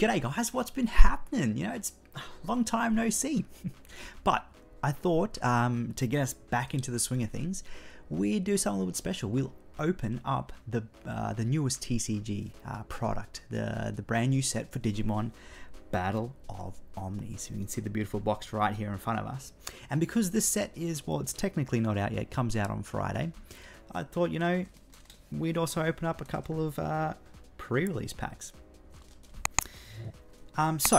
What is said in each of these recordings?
G'day guys, what's been happening? You know, it's long time no see. but I thought um, to get us back into the swing of things, we'd do something a little bit special. We'll open up the uh, the newest TCG uh, product, the the brand new set for Digimon Battle of Omni. So you can see the beautiful box right here in front of us. And because this set is, well, it's technically not out yet, it comes out on Friday, I thought, you know, we'd also open up a couple of uh, pre-release packs. Um, so,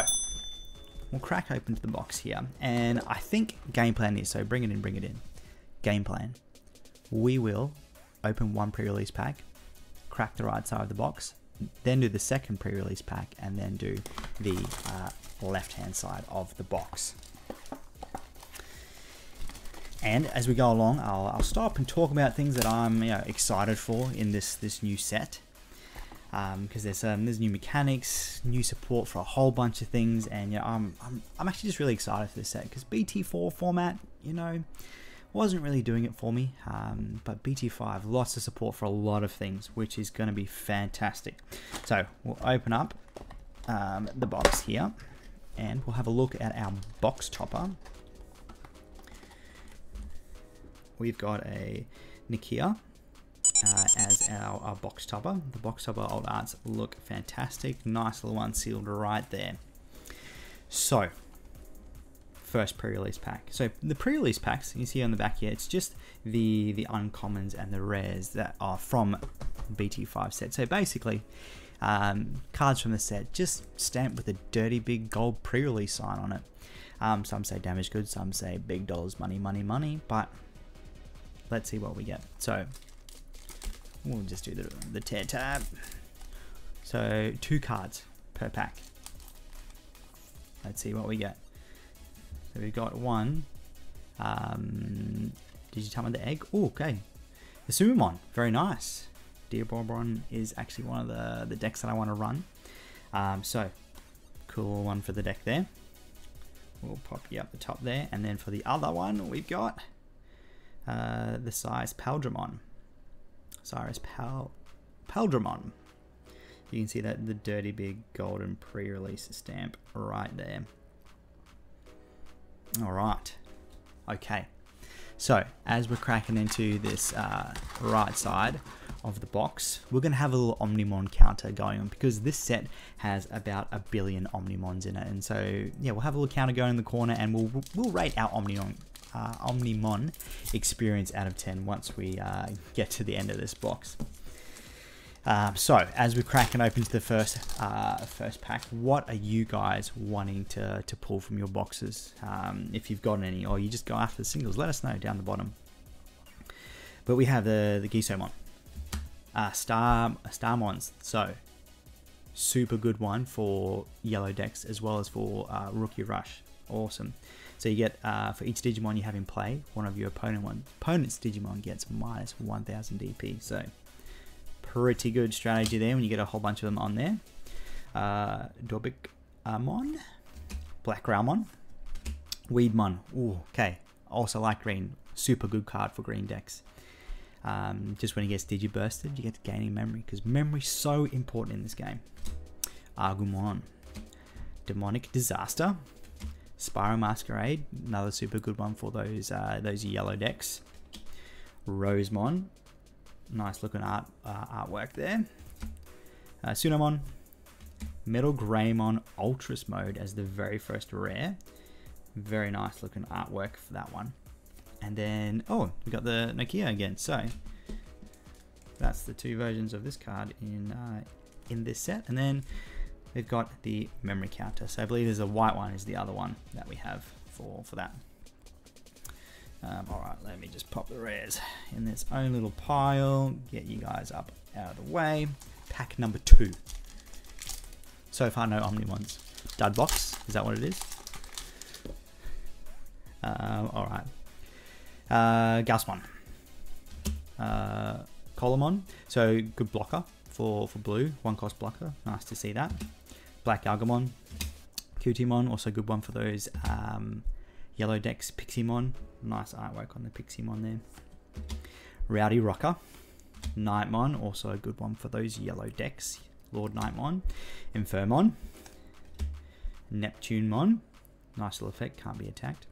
we'll crack open the box here, and I think game plan is, so bring it in, bring it in. Game plan. We will open one pre-release pack, crack the right side of the box, then do the second pre-release pack, and then do the uh, left-hand side of the box. And as we go along, I'll, I'll stop and talk about things that I'm you know, excited for in this this new set. Because um, there's um, there's new mechanics, new support for a whole bunch of things, and yeah, I'm, I'm I'm actually just really excited for this set because BT4 format, you know, wasn't really doing it for me. Um, but BT5, lots of support for a lot of things, which is going to be fantastic. So we'll open up um, the box here, and we'll have a look at our box topper. We've got a Nakia uh, as our, our box topper. The box topper old arts look fantastic. Nice little one sealed right there. So, first pre-release pack. So the pre-release packs you see on the back here, it's just the the uncommons and the rares that are from BT5 set. So basically, um, cards from the set just stamped with a dirty big gold pre-release sign on it. Um, some say damaged goods, some say big dollars, money, money, money. But let's see what we get. So we'll just do the the tear tab. So two cards per pack. Let's see what we get. So we've got one. Um, Digitama the egg. Oh, okay. The Tsumemon. Very nice. Dear Diaboromon is actually one of the, the decks that I want to run. Um, so, cool one for the deck there. We'll pop you up the top there. And then for the other one, we've got uh, the size Paldramon. Cyrus Pal Paldramon. You can see that the dirty big golden pre-release stamp right there. All right. Okay. So as we're cracking into this uh, right side of the box, we're going to have a little Omnimon counter going on because this set has about a billion Omnimons in it. And so, yeah, we'll have a little counter going in the corner and we'll, we'll rate our Omnimon, uh, Omnimon experience out of 10 once we uh, get to the end of this box. Um, so, as we crack and open to the first uh, first pack, what are you guys wanting to, to pull from your boxes? Um, if you've got any, or you just go after the singles, let us know down the bottom. But we have the the Gesomon, uh, Star Starmons. So, super good one for yellow decks as well as for uh, Rookie Rush. Awesome. So you get uh, for each Digimon you have in play, one of your opponent one opponent's Digimon gets minus 1000 DP. So pretty good strategy there when you get a whole bunch of them on there. Uh, Dorbic Amon, Black Ramon, Weedmon. Ooh, okay. Also like green. Super good card for green decks. Um, just when he gets Digibursted, you get gaining memory because memory's so important in this game. Agumon, Demonic Disaster, Spiral Masquerade, another super good one for those uh, those yellow decks. Rosemon, nice looking art uh, artwork there. Uh, Metal Greymon Ultras mode as the very first rare. Very nice looking artwork for that one. And then, oh, we got the Nakia again. So that's the two versions of this card in uh, in this set. And then we've got the memory counter. So I believe there's a white one is the other one that we have for for that. Um, Alright, let me just pop the rares in this own little pile, get you guys up out of the way. Pack number two. So far, no Omni ones. Dud box, is that what it is? Um, Alright. Uh, Gasmon. Uh, Coelamon, so good blocker for, for blue, one cost blocker, nice to see that. Black Algamon, Cutemon, also a good one for those um, yellow decks. Piximon, Nice artwork on the Piximon there. Rowdy Rocker. Knightmon, also a good one for those yellow decks. Lord Knightmon. Infermon. Neptunemon. Nice little effect, can't be attacked.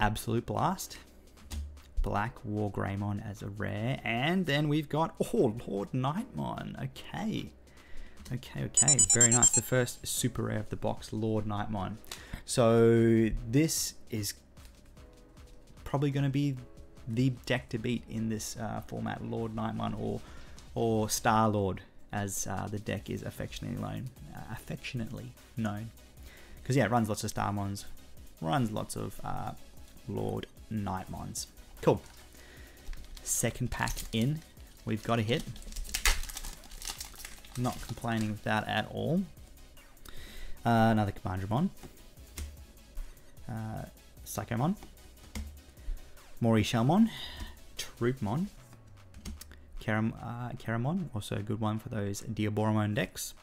Absolute Blast. Black War Greymon as a rare. And then we've got, oh, Lord Knightmon. Okay. Okay, okay. Very nice. The first super rare of the box, Lord Knightmon. So this is probably going to be the deck to beat in this uh, format, Lord Knightmon or or Star Lord, as uh, the deck is affectionately known. Uh, affectionately known, because yeah, it runs lots of Starmons, runs lots of uh, Lord Knightmons. Cool. Second pack in, we've got a hit. Not complaining with that at all. Uh, another Commandramon. Uh, Psychemon. Morishellmon. Troopmon. Karam, uh, Keramon, also a good one for those Diaboromon decks.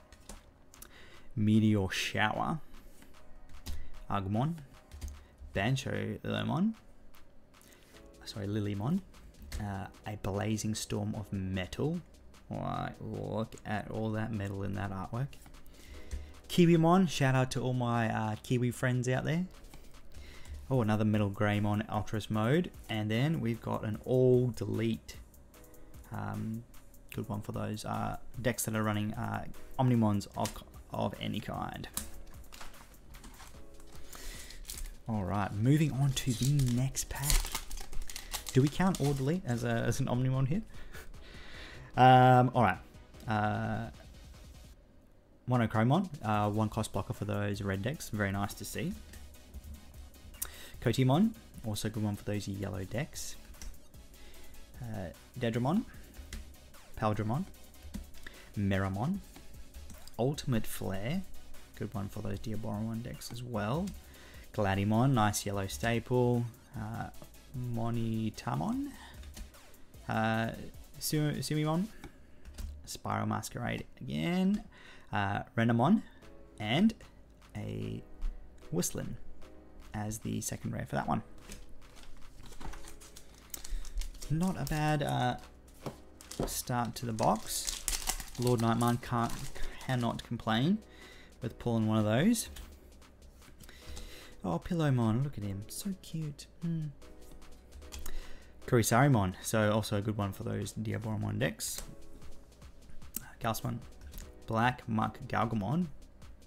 Meteor Shower. Agumon. Bancho Lilymon. Sorry, Lilymon. Uh, a Blazing Storm of Metal. Look at all that metal in that artwork. Kiwimon, shout out to all my uh, Kiwi friends out there. Oh, another Metal Greymon Ultras mode. And then we've got an all delete. Um, good one for those uh, decks that are running uh, Omnimons of, of any kind. Alright, moving on to the next pack. Do we count all delete as, a, as an Omnimon hit? Um, all right. Uh, Monochromon, uh, one cost blocker for those red decks. Very nice to see. Kotemon, also good one for those yellow decks. Uh, Dedramon, Paldramon, Meramon, Ultimate Flare, good one for those Diaboromon decks as well. Gladimon, nice yellow staple. Uh, Monitamon, uh, Sumimon, Spiral Masquerade again, uh, Renamon, and a Whistlin as the second rare for that one. Not a bad uh, start to the box. Lord Knightmon can't cannot complain with pulling one of those. Oh, Pillowmon, look at him, so cute. Hmm. Kurisarimon, so also a good one for those Diaboromon decks. Gaussmon, Black Muck Galgamon,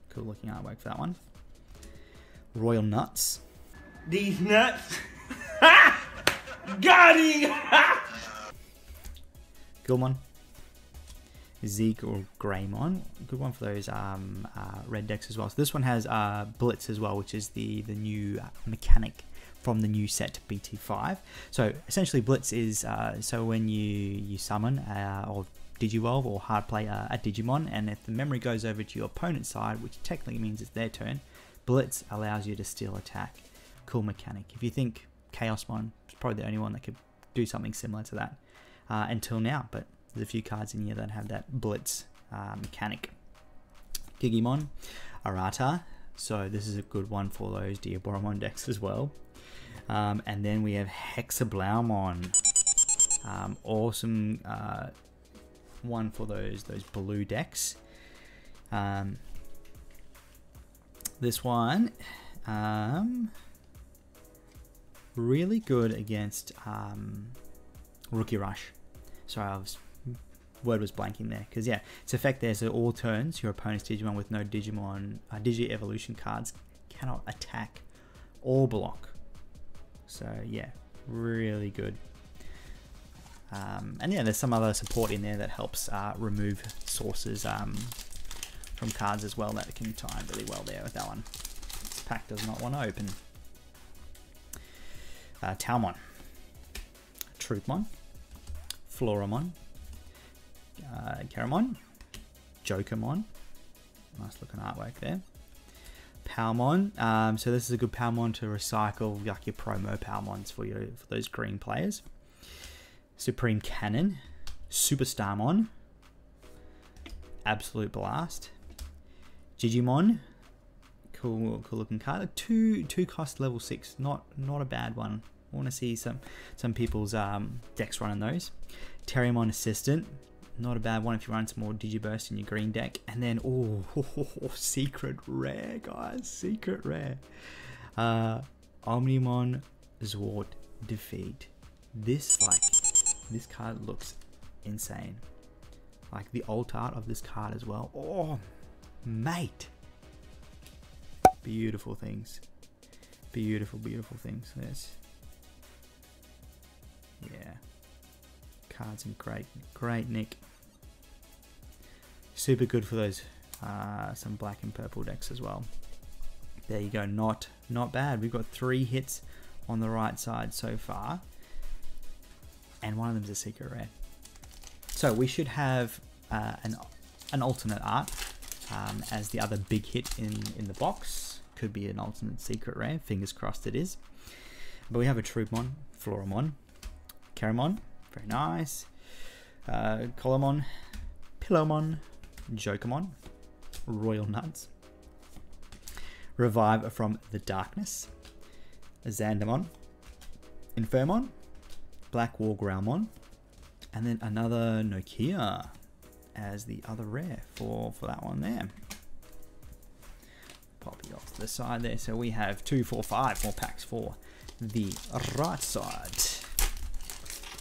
cool looking artwork for that one. Royal Nuts. These nuts! Got him! Guilmon. Zeke or Greymon. Good one for those um, uh, red decks as well. So this one has uh, Blitz as well, which is the, the new mechanic from the new set BT5. So essentially, Blitz is uh, so when you you summon uh, or Digivolve or hard play uh, a Digimon, and if the memory goes over to your opponent's side, which technically means it's their turn, Blitz allows you to steal attack. Cool mechanic. If you think Chaosmon is probably the only one that could do something similar to that uh, until now, but there's a few cards in here that have that Blitz uh, mechanic. Gigimon, Arata. So this is a good one for those Diaboromon decks as well. Um, and then we have Hexeblaumon. Um, awesome uh, one for those those blue decks. Um, this one, um, really good against um, Rookie Rush. Sorry, I was word was blanking there because yeah, its effect there is that all turns your opponent's Digimon with no Digimon uh, Digi Evolution cards cannot attack or block. So yeah, really good. Um, and yeah, there's some other support in there that helps uh, remove sources um, from cards as well that can tie really well there with that one. This pack does not want to open. Uh, Talmon, Troopmon, Floramon, uh, Karamon, Jokermon. Nice looking artwork there. Palmon. Um, so this is a good Palmon to recycle like your promo Palmons for your for those green players. Supreme Cannon, Superstarmon, Absolute Blast, Gigimon, cool cool looking card. Two two cost level six, not not a bad one. I want to see some some people's um, decks running those. Terriermon Assistant, not a bad one if you run some more Digiburst in your green deck. And then, oh, secret rare, guys. Secret rare. Uh, Omnimon Zwart Defeat. This, like, this card looks insane. Like the alt art of this card as well. Oh, mate. Beautiful things. Beautiful, beautiful things. Yes. Yeah. Cards in great, great nick. Super good for those uh, some black and purple decks as well. There you go. Not not bad. We've got three hits on the right side so far, and one of them's a secret rare. So we should have uh, an an alternate art um, as the other big hit in in the box. Could be an alternate secret rare. Fingers crossed it is. But we have a Troopmon, Floramon, Keramon, very nice. Uh, Coelamon, Pillowmon, Jokermon, Royal Nuts, Revive from the Darkness, Zanbamon, Infermon, Black War Growlmon, and then another Nokia as the other rare for, for that one there. Pop it off to the side there. So we have two, four, five more packs for the right side.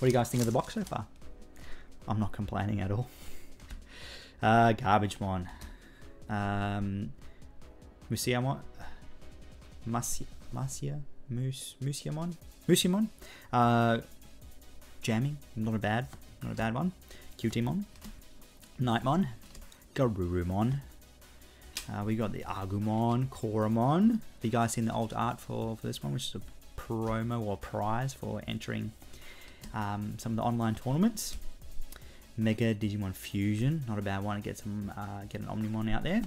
What do you guys think of the box so far? I'm not complaining at all. Uh, garbage mon. Um, Musiamon. Masia. Masia. Mus. Musiamon. Musiamon. Uh, jamming. Not a bad. Not a bad one. Cutemon. Knightmon. Garurumon. Uh, we got the Agumon, Koromon. Have you guys seen the old art for, for this one, which is a promo or prize for entering um, some of the online tournaments. Mega Digimon Fusion, not a bad one to get some uh, get an Omnimon out there.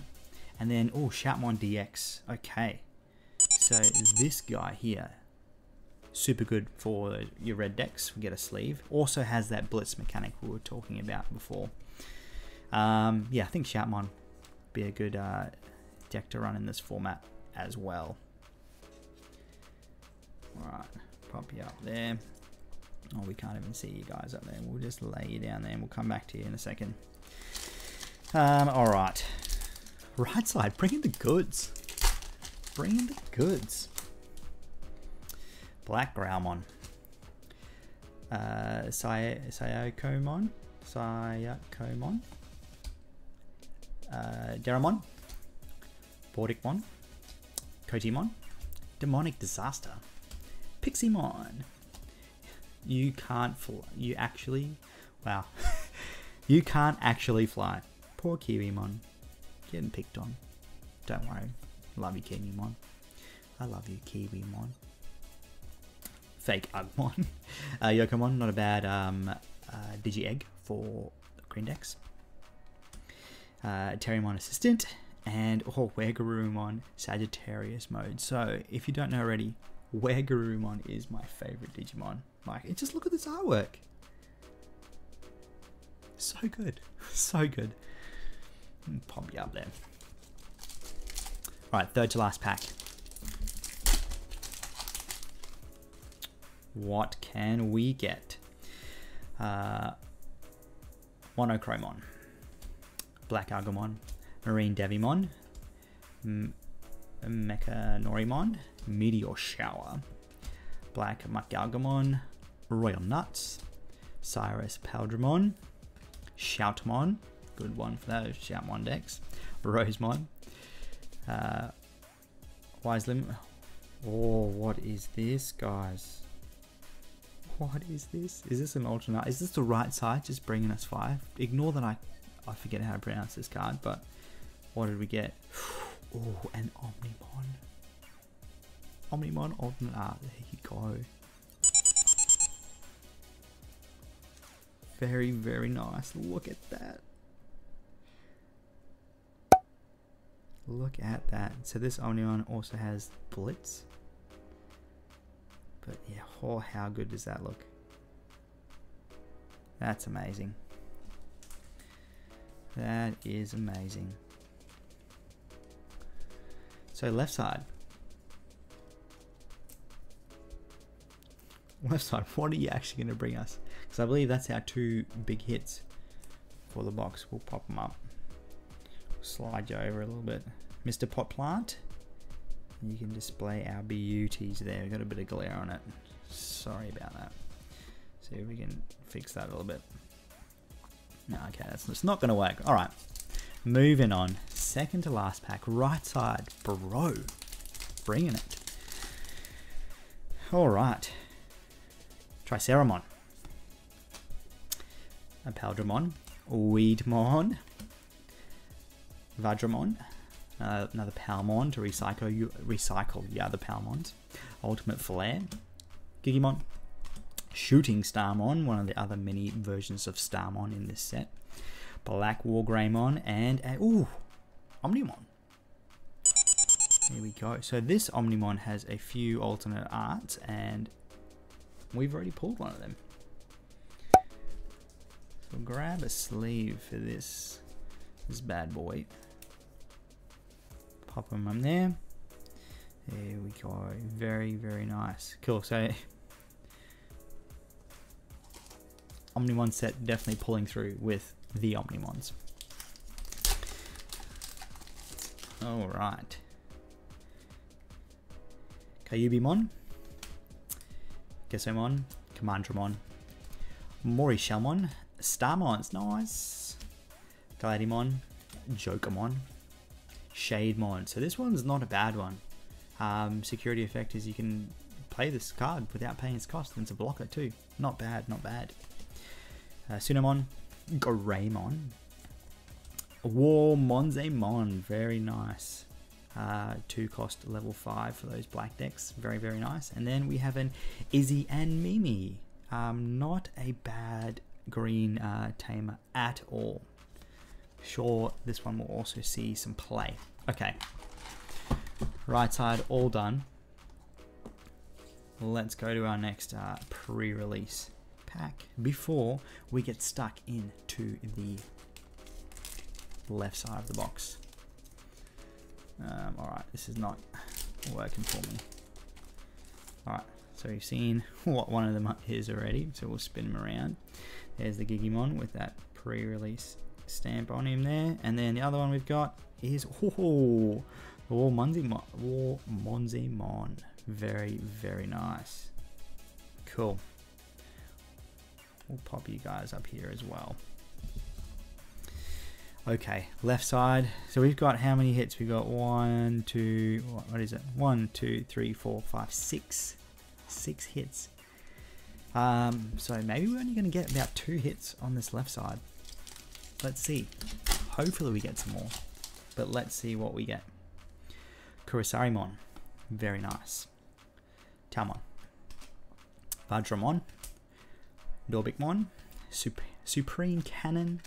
And then oh Shoutmon DX. Okay. So this guy here, super good for your red decks. We get a sleeve. Also has that blitz mechanic we were talking about before. Um, yeah, I think Shoutmon be a good uh, deck to run in this format as well. Alright, pop you up there. Oh, we can't even see you guys up there. We'll just lay you down there and we'll come back to you in a second. Um, alright. Right side, bring in the goods. Bring in the goods. Black Growlmon. Uh, Sayakomon. Sayakomon. Uh, Deramon. Dorbickmon. Kotemon. Demonic Disaster. Piximon you can't fly. You actually, wow, you can't actually fly. Poor Kiwimon, getting picked on. Don't worry, love you Kiwimon. I love you Kiwimon. Fake Agumon. uh, Yokomon, not a bad um, uh, Digi Egg for Green Decks. Uh, Terriermon Assistant and oh, WereGarurumon Sagittarius mode. So if you don't know already, WereGarurumon is my favorite Digimon. Like, just look at this artwork. So good. So good. Pop you up there. Alright, third to last pack. What can we get? Uh, Monochromon, Black Agumon, Marine Devimon, M Mekanorimon, Meteor Shower, Black Magalgamon, Royal Nuts, Cyrus Paldramon, Shoutmon, good one for those Shoutmon decks, Rosemon, uh, Wiselim. Oh, what is this, guys? What is this? Is this an alternate? Is this the right side just bringing us five? Ignore that I, I forget how to pronounce this card, but what did we get? Oh, an Omnimon. Omnimon alternate oh, art. There you go. Very, very nice. Look at that. Look at that. So this Omnimon also has Blitz. But yeah, oh, how good does that look? That's amazing. That is amazing. So left side. Left side, what are you actually going to bring us? Because I believe that's our two big hits for the box. We'll pop them up. Slide you over a little bit. Mr. Pot Plant. You can display our beauties there. We've got a bit of glare on it. Sorry about that. See if we can fix that a little bit. No, okay, that's it's not going to work. All right, moving on. Second to last pack, right side, bro, bringing it. All right, Triceramon, a Paldramon, Weedmon, Vajramon. uh, another Palmon to recycle you recycle the other Palmons, Ultimate Flare, Gigimon, Shooting Starmon, one of the other mini versions of Starmon in this set. Black Wargreymon and a, ooh, Omnimon. Here we go. So this Omnimon has a few alternate arts and we've already pulled one of them. So grab a sleeve for this, this bad boy. Pop them on there. There we go. Very, very nice. Cool. So Omnimon set definitely pulling through with the Omnimons. Alright. Kyubimon, Gesomon, Commandramon, Morishellmon, Starmon's nice, Galadimon, Jokermon, Shademon. So this one's not a bad one. Um, security effect is you can play this card without paying its cost, and it's a blocker too. Not bad, not bad uh, Sunomon, Greymon, War very nice. Uh, two cost level 5 for those black decks, very, very nice. And then we have an Izzy and Mimi, um, not a bad green uh, tamer at all. Sure, this one will also see some play. Okay, right side all done. Let's go to our next uh, pre-release pack before we get stuck into the left side of the box. Um, Alright, this is not working for me. Alright, so you've seen what one of them is already, so we'll spin them around. There's the Gigimon with that pre-release stamp on him there, and then the other one we've got is oh, War Monzimon. War Monzimon. Very, very nice. Cool. We'll pop you guys up here as well. Okay, left side. So we've got how many hits? We've got one, two, what is it? One, two, three, four, five, six. Six hits. Um, so maybe we're only going to get about two hits on this left side. Let's see. Hopefully we get some more. But let's see what we get. Kurisarimon. Very nice. Talmon. Vajramon. Dorbickmon, Sup Supreme Cannon,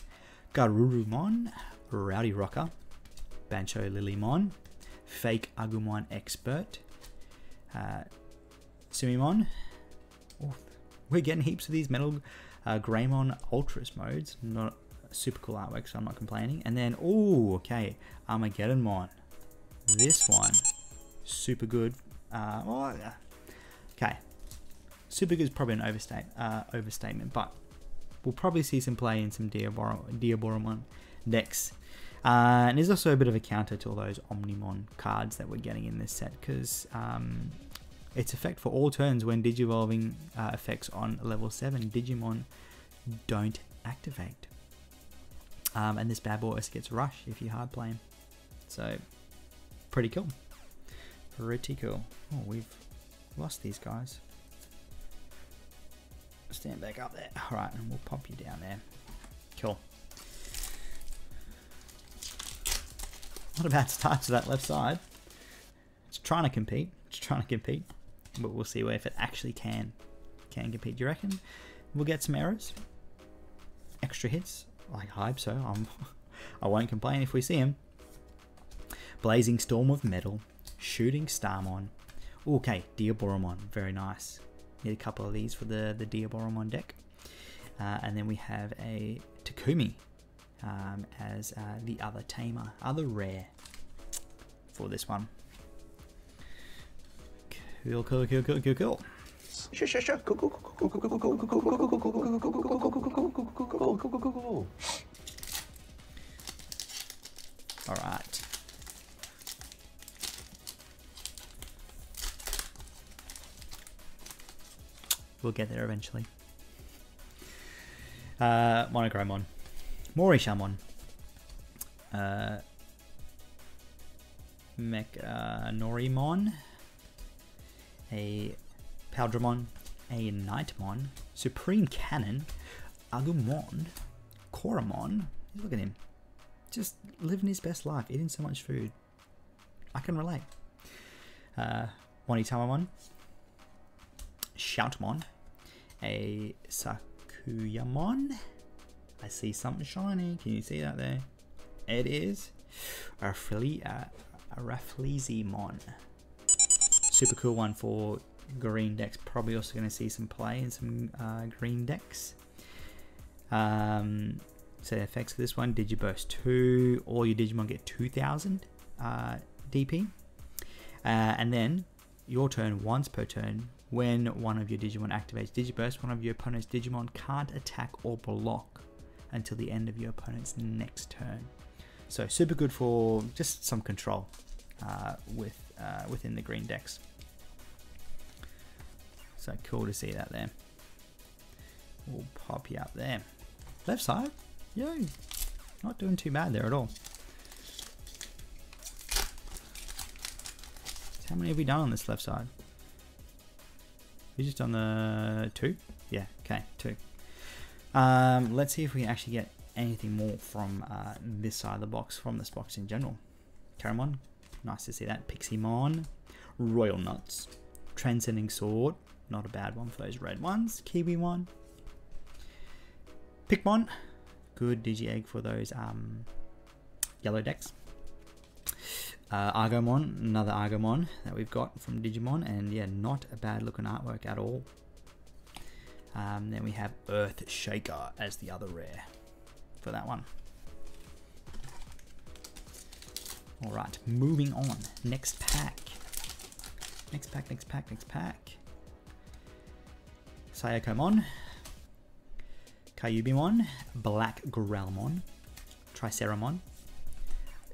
Garurumon, Rowdy Rocker, Bancho Lilymon, Fake Agumon Expert, uh, Tsumemon. We're getting heaps of these Metal uh, Greymon Ultras modes. Not super cool artwork, so I'm not complaining. And then, oh, okay, Armageddemon. This one, super good. Uh, oh, okay, Super good is probably an overstate, uh, overstatement, but we'll probably see some play in some Diaboromon decks. Uh, and there's also a bit of a counter to all those Omnimon cards that we're getting in this set because um, its effect for all turns when Digivolving uh, effects on level 7 Digimon don't activate. Um, and this bad boy also gets Rush if you hard play him. So, pretty cool. Pretty cool. Oh, we've lost these guys stand back up there. All right, and we'll pump you down there. Cool. Not a bad start to that left side. It's trying to compete. It's trying to compete. But we'll see if it actually can can compete. Do you reckon we'll get some errors? Extra hits? I hope so. I'm, I won't complain if we see him. Blazing Storm of Metal. Shooting Starmon. Okay, Dear Diaboromon. Very nice. Need a couple of these for the, the Diaboromon deck. Uh, and then we have a Takumi um, as uh, the other tamer, other rare for this one. Cool, cool, cool, cool, cool, cool. All right. We'll get there eventually. Uh, Monochromon. Morishamon. Uh, Mekanorimon. A Paldramon. A Knightmon. Supreme Cannon. Agumon. Koramon. Look at him. Just living his best life, eating so much food. I can relate. Uh, Wanitamamon. Shoutmon. A Sakuyamon. I see something shiny. Can you see that there? It is a uh, a. Super cool one for green decks. Probably also going to see some play in some uh, green decks. Um, so the effects for this one, Digiburst 2, all your Digimon get 2000 uh, DP. Uh, and then your turn once per turn, when one of your Digimon activates Digiburst, one of your opponent's Digimon can't attack or block until the end of your opponent's next turn. So super good for just some control uh, with uh, within the green decks. So cool to see that there. We'll pop you up there. Left side, yo, not doing too bad there at all. How many have we done on this left side? We just done the two? Yeah, okay, two. Um, let's see if we actually get anything more from uh, this side of the box, from this box in general. Keramon, nice to see that. Piximon, Royal Nuts, Transcending Sword, not a bad one for those red ones. Kiwi one, Pikmon, good Digi Egg for those um, yellow decks. Uh, Argomon, another Argomon that we've got from Digimon, and yeah, not a bad looking artwork at all. Um, then we have Earth Shaker as the other rare for that one. All right, moving on. Next pack. Next pack, next pack, next pack. Sayakomon, Kyubimon, Black Growlmon, Triceramon,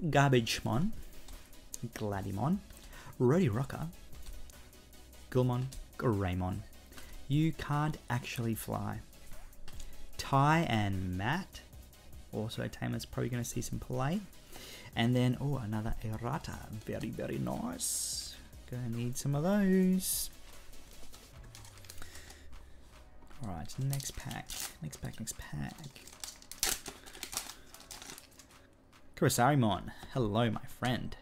Garbagemon, Gladimon, Rowdy Rocker, Gulmon, Greymon. You can't actually fly. Tai and Matt, also Tamer's probably going to see some play. And then, oh, another Errata. Very, very nice. Gonna need some of those. Alright, next pack. Next pack, next pack. Kurisarimon. Hello, my friend.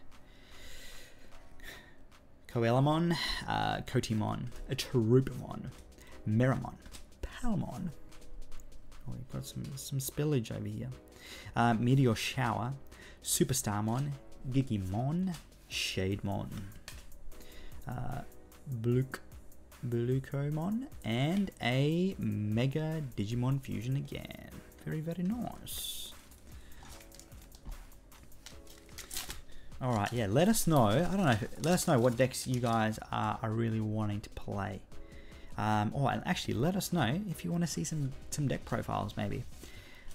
Coelamon, uh, Kotemon, Troopamon, Meramon, Palmon. Oh, we've got some, some spillage over here. Uh, Meteor Shower, Superstarmon, Gigimon, Shademon, uh, Bluk, Blucomon, and a Mega Digimon Fusion again. Very, very nice. All right, yeah. Let us know. I don't know. Let us know what decks you guys are, are really wanting to play. Um, or actually, let us know if you want to see some some deck profiles. Maybe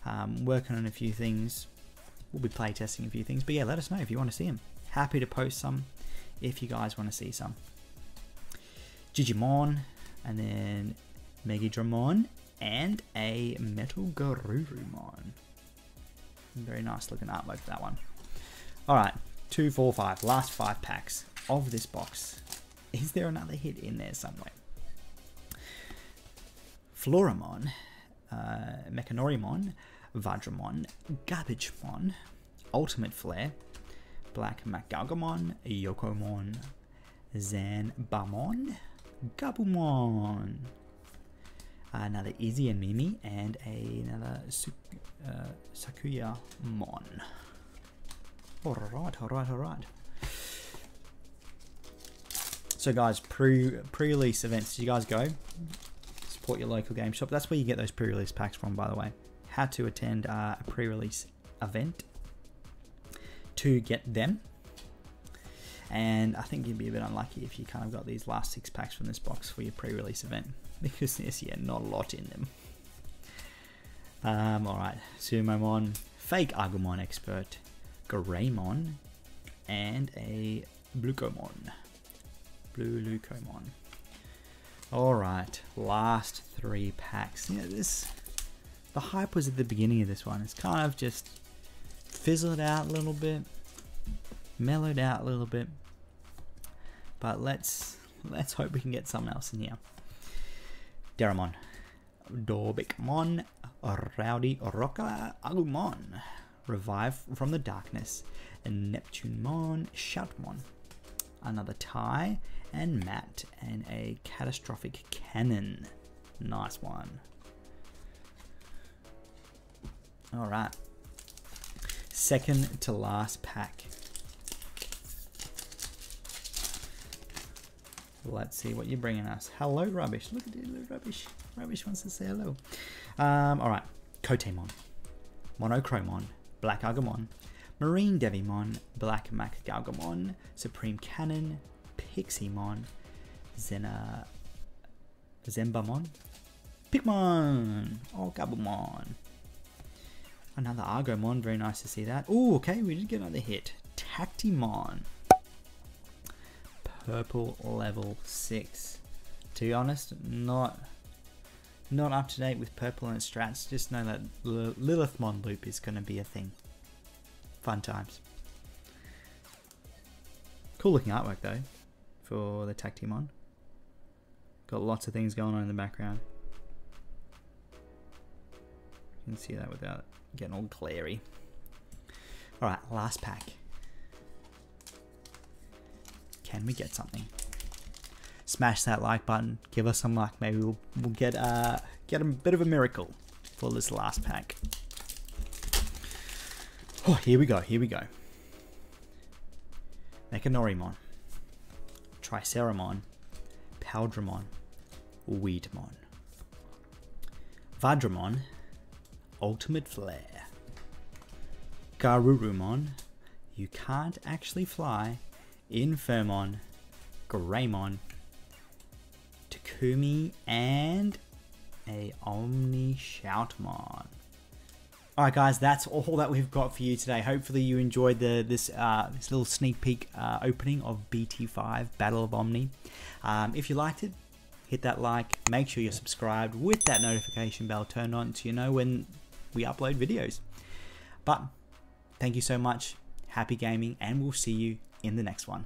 um, working on a few things. We'll be play testing a few things. But yeah, let us know if you want to see them. Happy to post some if you guys want to see some. Digimon, and then Megidramon, and a Metal Garurumon. Very nice looking artwork that one. Alright, two, four, five. Last five packs of this box. Is there another hit in there somewhere? Floramon, uh, Mekanorimon, Vajramon, Garbagemon, Ultimate Flare, Black Magalgamon, Yokomon, Zanbamon, Gabumon, another Izzy and Mimi, and another uh, Sakuya Mon. Alright, alright, alright. So guys, pre pre-release events, you guys go support your local game shop. That's where you get those pre-release packs from, by the way. How to attend uh, a pre-release event to get them. And I think you'd be a bit unlucky if you kind of got these last six packs from this box for your pre-release event because there's yeah not a lot in them. Um, all right, Sumomon, Fake Agumon Expert, Greymon, and a Blucomon. Blue Lucomon. Alright, last three packs. Yeah, this the hype was at the beginning of this one. It's kind of just fizzled out a little bit, mellowed out a little bit. But let's let's hope we can get something else in here. Deramon, Dorbickmon, Rowdy Rocker, Agumon, Revive from the Darkness, and Neptune Neptunemon, Shoutmon. Another Tai, and Matt, and a Catastrophic Cannon. Nice one. Alright. Second to last pack. Let's see what you're bringing us. Hello, Rubbish. Look at it, Rubbish. Rubbish wants to say hello. Um, Alright. Kotemon. Monochromon. Black Agumon. Marine Devimon. Black Macgalgamon. Supreme Cannon. Piximon. Zena... Zanbamon. Pikmon. Oh, Gabumon. Another Argomon. Very nice to see that. Oh, okay. We did get another hit. Tactimon purple level 6. To be honest, not not up to date with purple and strats. Just know that Lilithmon loop is going to be a thing. Fun times. Cool looking artwork though for the Tactimon. Got lots of things going on in the background. You can see that without getting all glary. Alright, last pack. Can we get something? Smash that like button. Give us some luck. Maybe we'll, we'll get uh, get a bit of a miracle for this last pack. Oh, here we go. Here we go. Mekanorimon, Triceramon, Powdramon, Weedmon, Vajramon, Ultimate Flare, Garurumon, You Can't Actually Fly, Infermon, Greymon, Takumi, and a Omni Shoutmon. Alright guys, that's all that we've got for you today. Hopefully you enjoyed the this uh, this little sneak peek uh, opening of BT5 Battle of Omni. Um, if you liked it, hit that like, make sure you're subscribed with that notification bell turned on so you know when we upload videos. But thank you so much, happy gaming, and we'll see you in the next one.